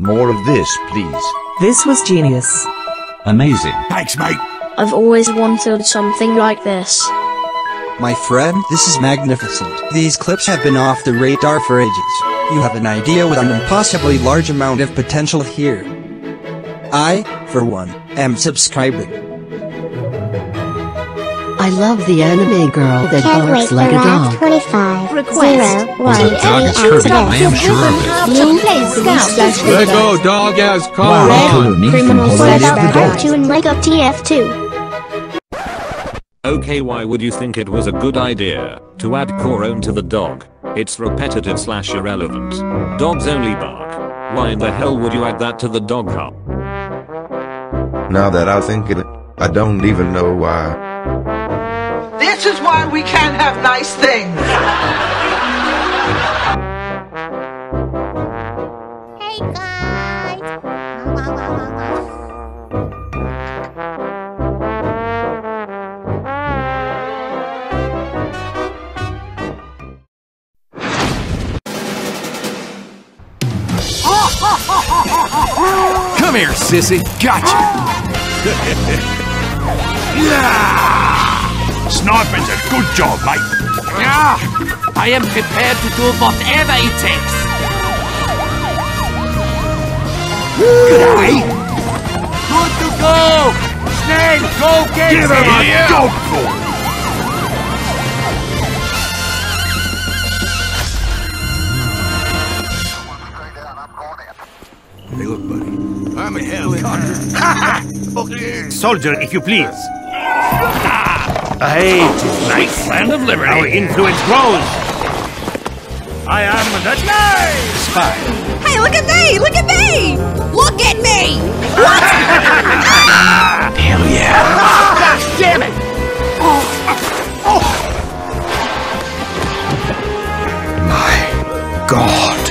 More of this, please. This was genius. Amazing. Thanks, mate. I've always wanted something like this. My friend, this is magnificent. These clips have been off the radar for ages. You have an idea with an impossibly large amount of potential here. I, for one, am subscribing. I love the anime girl that Can't barks for like a dog. 25. Request. Zero, one, the dog is eight, Kirby, and I am six. sure of it. Mean Place Scout. Let go, dog ass car. Follow me criminal Hawaii about the that 2 and Lego TF2? Okay why would you think it was a good idea to add Korone to the dog? It's repetitive slash irrelevant. Dogs only bark. Why in the hell would you add that to the dog hub? Now that I think it, I don't even know why. This is why we can't have nice things. Hey guys! Come here, sissy. Gotcha. yeah! Sniping's a good job, mate. Yeah, I am prepared to do whatever it takes. G'day. Good to go. Snake, go get Give him a it. dog food. Hey, look, buddy. I'm a helicopter. Soldier, if you please. Hey, nice land of liberty. Our influence grows. I am the nice spy. Hey, look at me! Look at me! Look at me! What? Hell yeah. Gosh damn it! My God.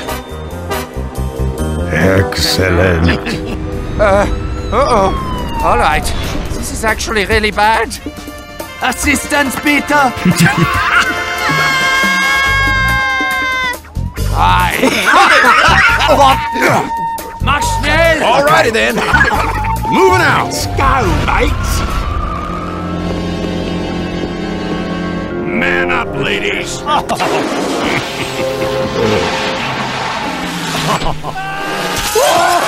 Excellent. Uh, uh-oh. All right. This is actually really bad. Assistance, Peter! Hi. what? Mach schnell! Alrighty then. Moving out. Go, mates. Man up, ladies.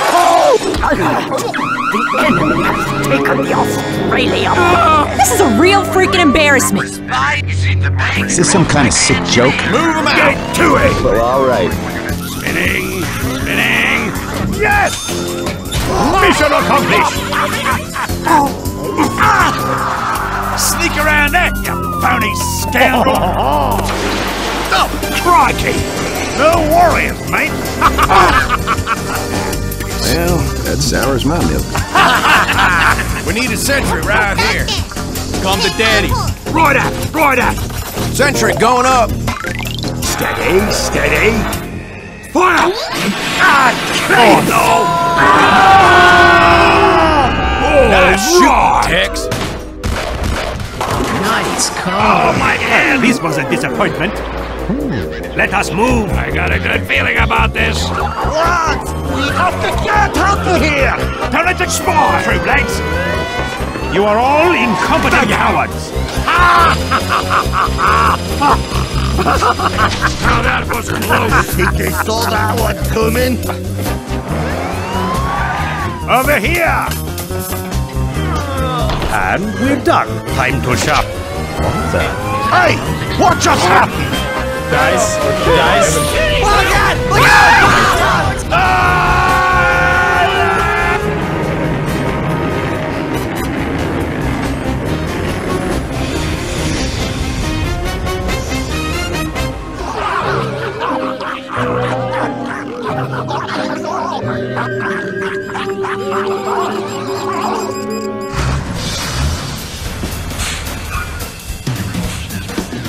The enemy has taken the Australia. This is a real freaking embarrassment. Is this some kind of sick joke? Move them out. Get to it. Well, alright. Spinning, spinning. Yes. Mission accomplished. Sneak around that, you phony scoundrel. oh, crikey. No worries, mate. Well, that sours my milk. We need a sentry right here. Come to daddy. Right up, right up. Sentry going up. Steady, steady. Fire! Ah, oh, no! Oh, Nice right. shooting, Tex. Nice call. Oh, my hand! This was a disappointment. Let us move. I got a good feeling about this. What? We have to get out of here! It spoil, true blades! You are all incompetent cowards. Now that was close! Think they saw that one coming? Over here. And we're done. Time to shop. Hey! What just happened? Guys, guys.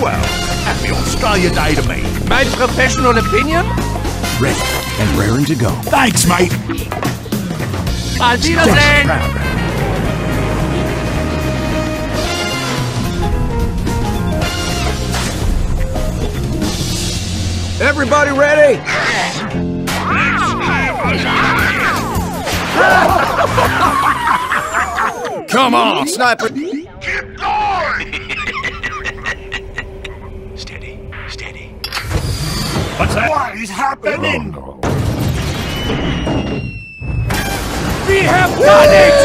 Well, Happy Australia Day to me. My professional opinion? Ready and raring to go. Thanks, mate. I'll then. Everybody ready? Come on, sniper. What's that? What is happening? Oh, we have done it!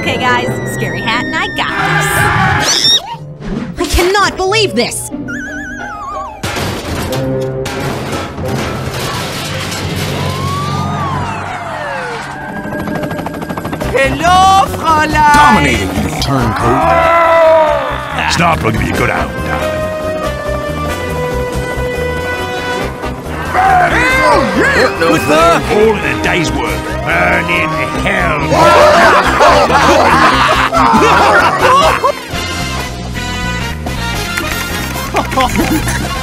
Okay, guys. Scary Hat and I got this. I cannot believe this. Hello, Fräulein! Dominating you, turncoat. Stop, will give you a good out, darling. Good work! All in a day's work. Burn in hell.